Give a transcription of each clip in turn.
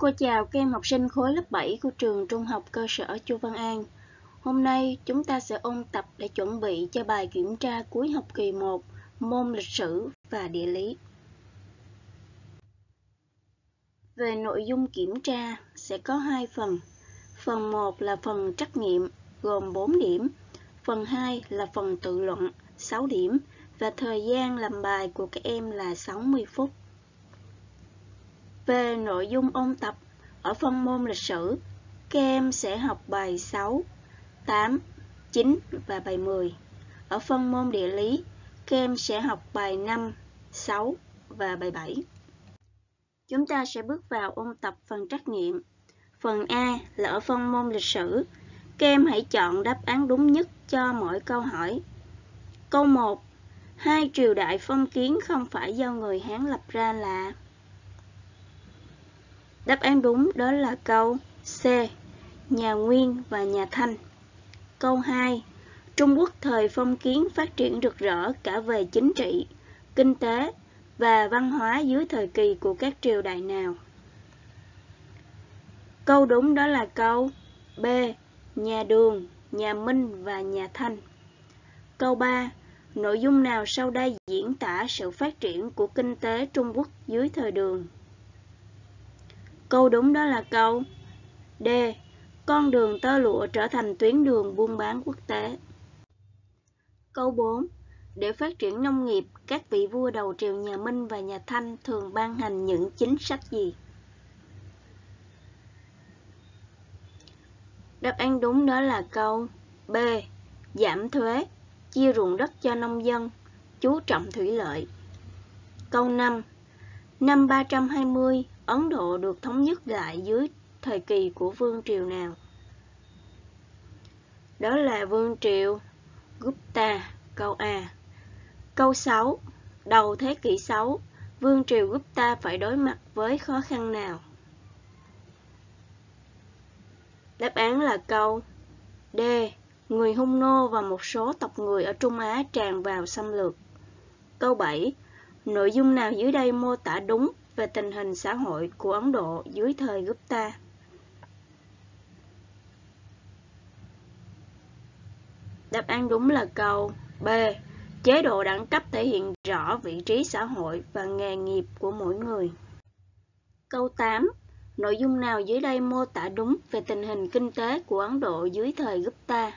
Cô chào các em học sinh khối lớp 7 của trường Trung học cơ sở Chu Văn An. Hôm nay chúng ta sẽ ôn tập để chuẩn bị cho bài kiểm tra cuối học kỳ 1 môn lịch sử và địa lý. Về nội dung kiểm tra sẽ có hai phần. Phần 1 là phần trắc nghiệm gồm 4 điểm, phần 2 là phần tự luận 6 điểm và thời gian làm bài của các em là 60 phút. Về nội dung ôn tập, ở phân môn lịch sử, các em sẽ học bài 6, 8, 9 và bài 10. Ở phân môn địa lý, các em sẽ học bài 5, 6 và bài 7. Chúng ta sẽ bước vào ôn tập phần trắc nghiệm. Phần A là ở phân môn lịch sử. Các em hãy chọn đáp án đúng nhất cho mỗi câu hỏi. Câu 1. Hai triều đại phong kiến không phải do người Hán lập ra là Đáp án đúng đó là câu C. Nhà Nguyên và nhà Thanh. Câu 2. Trung Quốc thời phong kiến phát triển rực rỡ cả về chính trị, kinh tế và văn hóa dưới thời kỳ của các triều đại nào? Câu đúng đó là câu B. Nhà Đường, nhà Minh và nhà Thanh. Câu 3. Nội dung nào sau đây diễn tả sự phát triển của kinh tế Trung Quốc dưới thời đường? Câu đúng đó là câu D. Con đường tơ lụa trở thành tuyến đường buôn bán quốc tế. Câu 4. Để phát triển nông nghiệp, các vị vua đầu triều nhà Minh và nhà Thanh thường ban hành những chính sách gì? Đáp án đúng đó là câu B. Giảm thuế, chia ruộng đất cho nông dân, chú trọng thủy lợi. Câu 5. Năm 320, Ấn Độ được thống nhất lại dưới thời kỳ của vương triều nào? Đó là vương triều Gupta, câu A. Câu 6. Đầu thế kỷ 6, vương triều Gupta phải đối mặt với khó khăn nào? Đáp án là câu D. Người Hung Nô và một số tộc người ở Trung Á tràn vào xâm lược. Câu 7. Nội dung nào dưới đây mô tả đúng về tình hình xã hội của Ấn Độ dưới thời Gupta. Đáp án đúng là câu B. Chế độ đẳng cấp thể hiện rõ vị trí xã hội và nghề nghiệp của mỗi người. Câu 8. Nội dung nào dưới đây mô tả đúng về tình hình kinh tế của Ấn Độ dưới thời Gupta?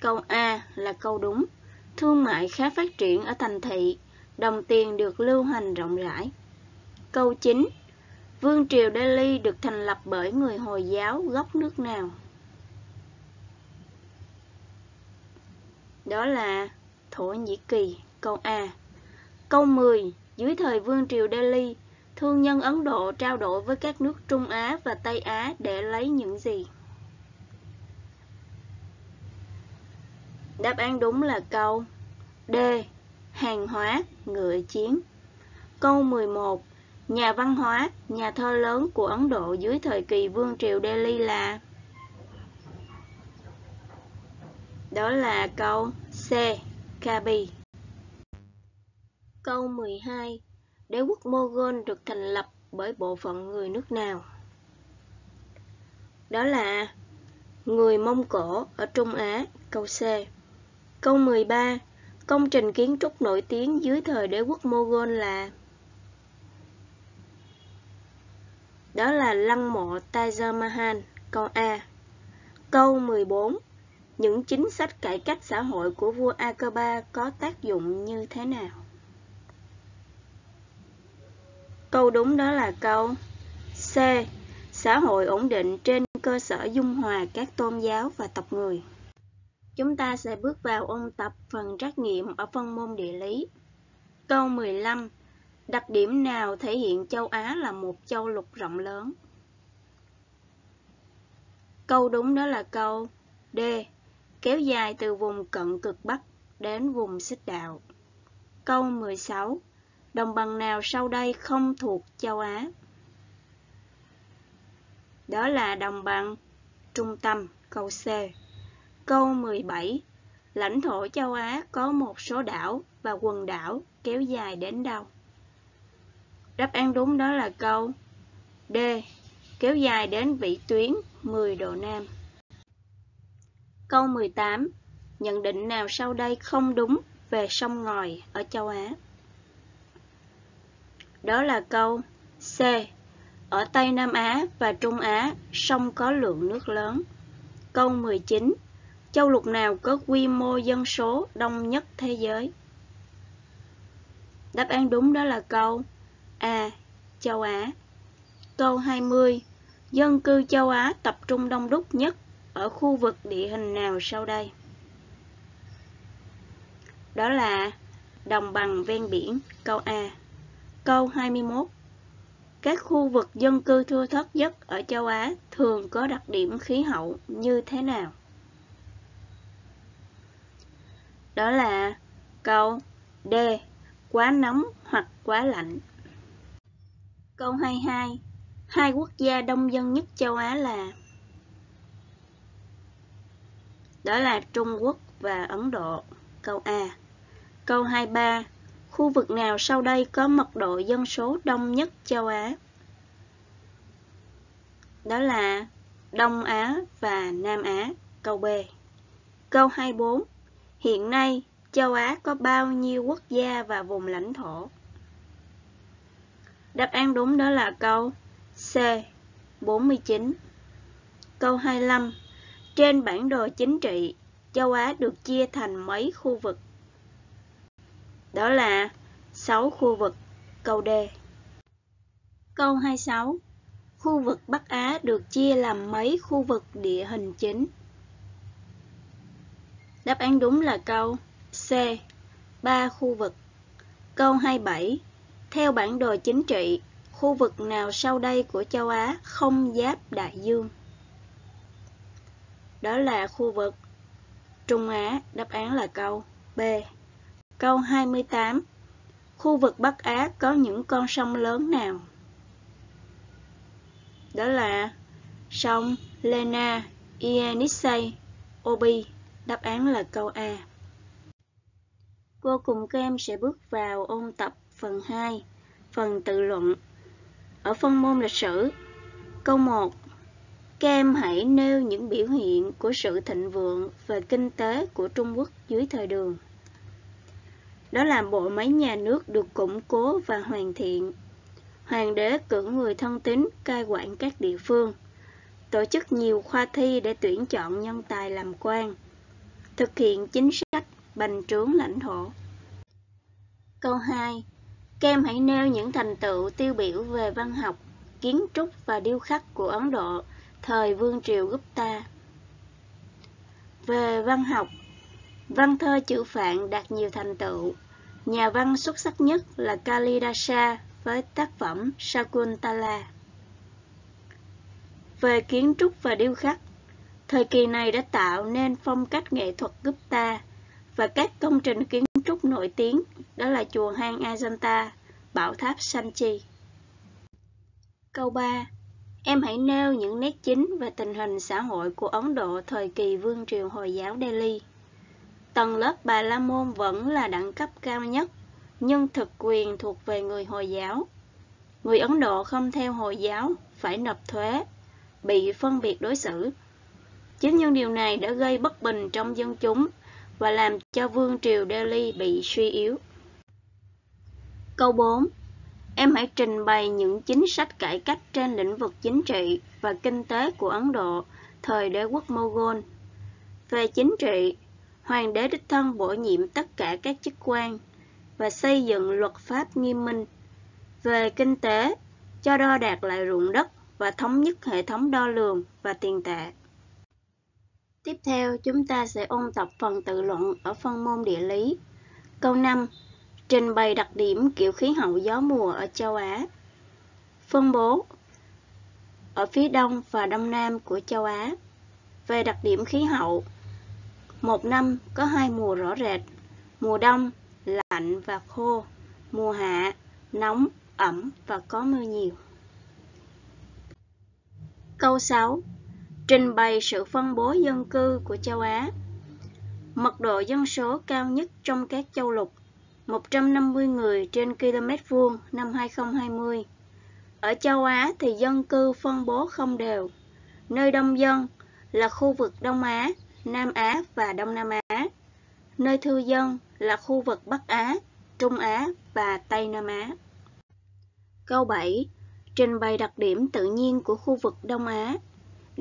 Câu A là câu đúng. Thương mại khá phát triển ở thành thị, đồng tiền được lưu hành rộng rãi. Câu 9. Vương triều Delhi được thành lập bởi người Hồi giáo gốc nước nào? Đó là Thổ Nhĩ Kỳ, câu A. Câu 10. Dưới thời Vương triều Delhi, thương nhân Ấn Độ trao đổi với các nước Trung Á và Tây Á để lấy những gì? Đáp án đúng là câu D. Hàng hóa, ngựa chiến. Câu 11. Nhà văn hóa, nhà thơ lớn của Ấn Độ dưới thời kỳ Vương triều Delhi là Đó là câu C. Kabi. Câu 12. Đế quốc Mughal được thành lập bởi bộ phận người nước nào? Đó là người Mông Cổ ở Trung Á, câu C. Câu 13. Công trình kiến trúc nổi tiếng dưới thời đế quốc Mughal là Đó là lăng mộ Taj Mahal, câu A. Câu 14. Những chính sách cải cách xã hội của vua Akbar có tác dụng như thế nào? Câu đúng đó là câu C. Xã hội ổn định trên cơ sở dung hòa các tôn giáo và tộc người. Chúng ta sẽ bước vào ôn tập phần trắc nghiệm ở phân môn địa lý. Câu 15. Đặc điểm nào thể hiện châu Á là một châu lục rộng lớn? Câu đúng đó là câu D. Kéo dài từ vùng cận cực Bắc đến vùng xích đạo. Câu 16. Đồng bằng nào sau đây không thuộc châu Á? Đó là đồng bằng trung tâm, câu C. Câu 17. lãnh thổ châu Á có một số đảo và quần đảo kéo dài đến đâu? Đáp án đúng đó là câu D. Kéo dài đến vĩ tuyến 10 độ Nam. Câu 18. Nhận định nào sau đây không đúng về sông ngòi ở châu Á? Đó là câu C. Ở Tây Nam Á và Trung Á, sông có lượng nước lớn. Câu 19. Châu lục nào có quy mô dân số đông nhất thế giới? Đáp án đúng đó là câu A. Châu Á. Câu 20. Dân cư châu Á tập trung đông đúc nhất ở khu vực địa hình nào sau đây? Đó là đồng bằng ven biển, câu A. Câu 21. Các khu vực dân cư thưa thớt nhất ở châu Á thường có đặc điểm khí hậu như thế nào? Đó là câu D. Quá nóng hoặc quá lạnh. Câu 22. Hai quốc gia đông dân nhất châu Á là Đó là Trung Quốc và Ấn Độ. Câu A. Câu 23. Khu vực nào sau đây có mật độ dân số đông nhất châu Á? Đó là Đông Á và Nam Á. Câu B. Câu 24. Hiện nay, châu Á có bao nhiêu quốc gia và vùng lãnh thổ? Đáp án đúng đó là câu C. 49. Câu 25. Trên bản đồ chính trị, châu Á được chia thành mấy khu vực? Đó là 6 khu vực. Câu D. Câu 26. Khu vực Bắc Á được chia làm mấy khu vực địa hình chính? Đáp án đúng là câu C. 3 khu vực. Câu 27. Theo bản đồ chính trị, khu vực nào sau đây của châu Á không giáp đại dương? Đó là khu vực Trung Á, đáp án là câu B. Câu 28. Khu vực Bắc Á có những con sông lớn nào? Đó là sông Lena, Yenisei, Obi. Đáp án là câu A. Cô cùng các em sẽ bước vào ôn tập phần 2, phần tự luận. Ở phân môn lịch sử, câu 1. Các em hãy nêu những biểu hiện của sự thịnh vượng về kinh tế của Trung Quốc dưới thời đường. Đó là bộ máy nhà nước được củng cố và hoàn thiện. Hoàng đế cử người thân tín cai quản các địa phương, tổ chức nhiều khoa thi để tuyển chọn nhân tài làm quan, thực hiện chính sách bành trướng lãnh thổ. Câu 2. em hãy nêu những thành tựu tiêu biểu về văn học, kiến trúc và điêu khắc của Ấn Độ thời Vương triều Gupta. Về văn học, văn thơ chữ Phạn đạt nhiều thành tựu. Nhà văn xuất sắc nhất là Kalidasa với tác phẩm Sakuntala. Về kiến trúc và điêu khắc, thời kỳ này đã tạo nên phong cách nghệ thuật Gupta và các công trình kiến trúc nổi tiếng đó là chùa hang Ajanta, bảo tháp Sanchi. Câu 3. Em hãy nêu những nét chính về tình hình xã hội của Ấn Độ thời kỳ Vương triều Hồi giáo Delhi. Tầng lớp Bà La Môn vẫn là đẳng cấp cao nhất, nhưng thực quyền thuộc về người Hồi giáo. Người Ấn Độ không theo Hồi giáo phải nộp thuế, bị phân biệt đối xử. Chính những điều này đã gây bất bình trong dân chúng và làm cho vương triều Delhi bị suy yếu. Câu 4. Em hãy trình bày những chính sách cải cách trên lĩnh vực chính trị và kinh tế của Ấn Độ thời đế quốc Mughal. Về chính trị, hoàng đế đích thân bổ nhiệm tất cả các chức quan và xây dựng luật pháp nghiêm minh. Về kinh tế, cho đo đạt lại ruộng đất và thống nhất hệ thống đo lường và tiền tệ. Tiếp theo, chúng ta sẽ ôn tập phần tự luận ở phân môn địa lý. Câu 5. Trình bày đặc điểm kiểu khí hậu gió mùa ở châu Á. Phân bố ở phía đông và đông nam của châu Á. Về đặc điểm khí hậu, một năm có hai mùa rõ rệt, mùa đông lạnh và khô, mùa hạ nóng, ẩm và có mưa nhiều. Câu 6 trình bày sự phân bố dân cư của châu Á. Mật độ dân số cao nhất trong các châu lục 150 người trên km vuông năm 2020. Ở châu Á thì dân cư phân bố không đều. Nơi đông dân là khu vực Đông Á, Nam Á và Đông Nam Á. Nơi thư dân là khu vực Bắc Á, Trung Á và Tây Nam Á. Câu 7. Trình bày đặc điểm tự nhiên của khu vực Đông Á.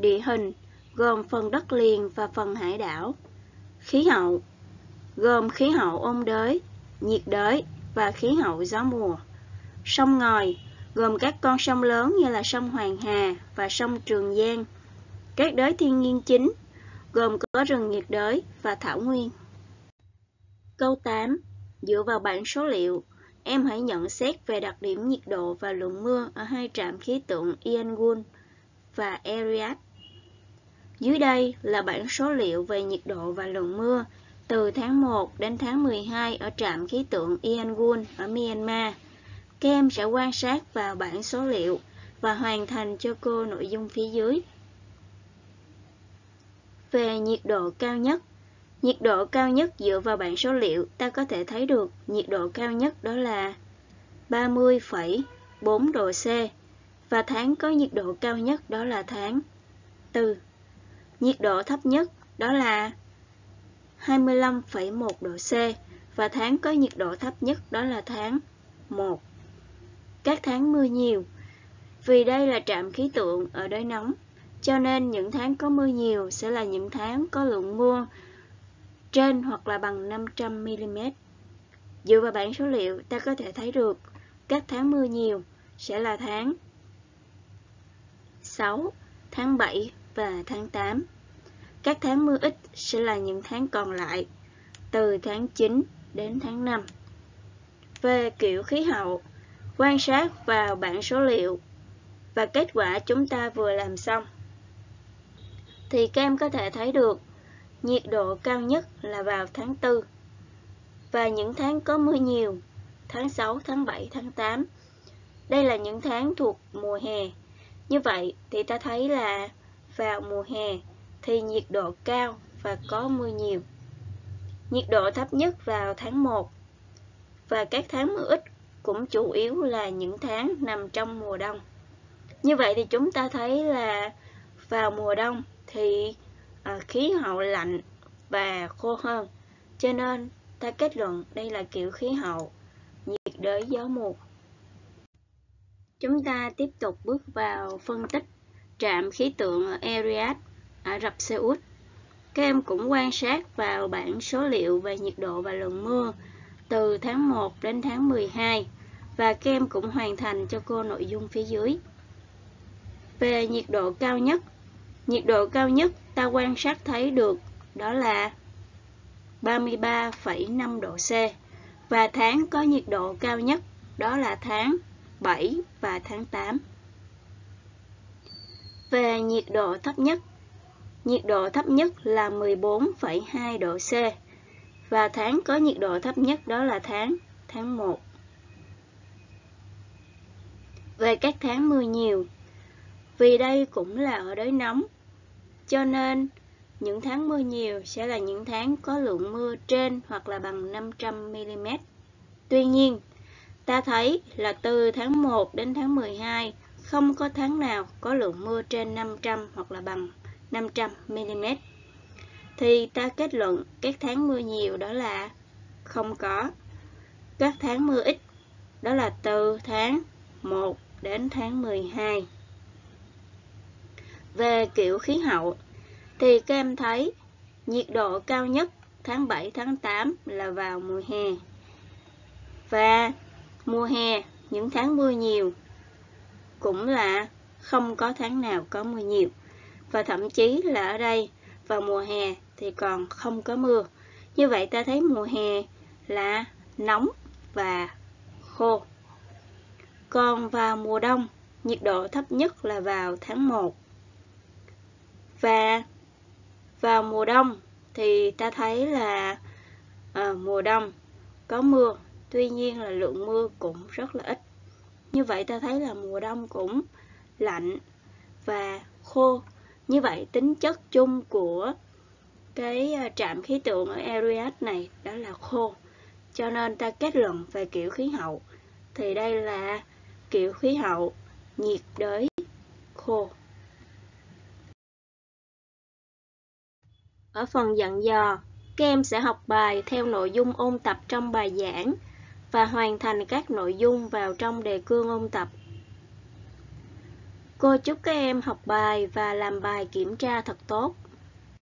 Địa hình gồm phần đất liền và phần hải đảo. Khí hậu gồm khí hậu ôn đới, nhiệt đới và khí hậu gió mùa. Sông ngòi gồm các con sông lớn như là sông Hoàng Hà và sông Trường Giang. Các đới thiên nhiên chính gồm có rừng nhiệt đới và thảo nguyên. Câu 8. Dựa vào bảng số liệu, em hãy nhận xét về đặc điểm nhiệt độ và lượng mưa ở hai trạm khí tượng Yangon và Eriat. Dưới đây là bảng số liệu về nhiệt độ và lượng mưa từ tháng 1 đến tháng 12 ở trạm khí tượng Yangon ở Myanmar. Các em sẽ quan sát vào bảng số liệu và hoàn thành cho cô nội dung phía dưới. Về nhiệt độ cao nhất Nhiệt độ cao nhất dựa vào bảng số liệu, ta có thể thấy được nhiệt độ cao nhất đó là 30,4 độ C và tháng có nhiệt độ cao nhất đó là tháng 4. Nhiệt độ thấp nhất đó là 25,1 độ C và tháng có nhiệt độ thấp nhất đó là tháng 1. Các tháng mưa nhiều Vì đây là trạm khí tượng ở đới nóng, cho nên những tháng có mưa nhiều sẽ là những tháng có lượng mưa trên hoặc là bằng 500mm. Dựa vào bảng số liệu, ta có thể thấy được các tháng mưa nhiều sẽ là tháng 6, tháng 7 và tháng 8. Các tháng mưa ít sẽ là những tháng còn lại, từ tháng 9 đến tháng 5. Về kiểu khí hậu, quan sát vào bảng số liệu và kết quả chúng ta vừa làm xong, thì các em có thể thấy được nhiệt độ cao nhất là vào tháng 4 và những tháng có mưa nhiều, tháng 6, tháng 7, tháng 8. Đây là những tháng thuộc mùa hè. Như vậy thì ta thấy là vào mùa hè thì nhiệt độ cao và có mưa nhiều. Nhiệt độ thấp nhất vào tháng 1 và các tháng mưa ít cũng chủ yếu là những tháng nằm trong mùa đông. Như vậy thì chúng ta thấy là vào mùa đông thì à, khí hậu lạnh và khô hơn. Cho nên ta kết luận đây là kiểu khí hậu, nhiệt đới gió mùa. Chúng ta tiếp tục bước vào phân tích trạm khí tượng ở Eriat, Ả Rập Xê Út. Các em cũng quan sát vào bảng số liệu về nhiệt độ và lượng mưa từ tháng 1 đến tháng 12 và các em cũng hoàn thành cho cô nội dung phía dưới. Về nhiệt độ cao nhất, nhiệt độ cao nhất ta quan sát thấy được đó là 33,5 độ C và tháng có nhiệt độ cao nhất đó là tháng 7 và tháng 8. Về nhiệt độ thấp nhất, nhiệt độ thấp nhất là 14,2 độ C và tháng có nhiệt độ thấp nhất đó là tháng tháng 1. Về các tháng mưa nhiều, vì đây cũng là ở đới nóng, cho nên những tháng mưa nhiều sẽ là những tháng có lượng mưa trên hoặc là bằng 500mm. Tuy nhiên, ta thấy là từ tháng 1 đến tháng 12 không có tháng nào có lượng mưa trên 500 hoặc là bằng 500mm. Thì ta kết luận các tháng mưa nhiều đó là không có. Các tháng mưa ít, đó là từ tháng 1 đến tháng 12. Về kiểu khí hậu, thì các em thấy nhiệt độ cao nhất tháng 7 tháng 8 là vào mùa hè. Và mùa hè, những tháng mưa nhiều cũng là không có tháng nào có mưa nhiều. Và thậm chí là ở đây vào mùa hè thì còn không có mưa. Như vậy ta thấy mùa hè là nóng và khô. Còn vào mùa đông, nhiệt độ thấp nhất là vào tháng 1. Và vào mùa đông thì ta thấy là à, mùa đông có mưa, tuy nhiên là lượng mưa cũng rất là ít. Như vậy ta thấy là mùa đông cũng lạnh và khô. Như vậy tính chất chung của cái à, trạm khí tượng ở Ariad này đó là khô. Cho nên ta kết luận về kiểu khí hậu thì đây là kiểu khí hậu nhiệt đới khô. Ở phần dặn dò, các em sẽ học bài theo nội dung ôn tập trong bài giảng và hoàn thành các nội dung vào trong đề cương ôn tập. Cô chúc các em học bài và làm bài kiểm tra thật tốt.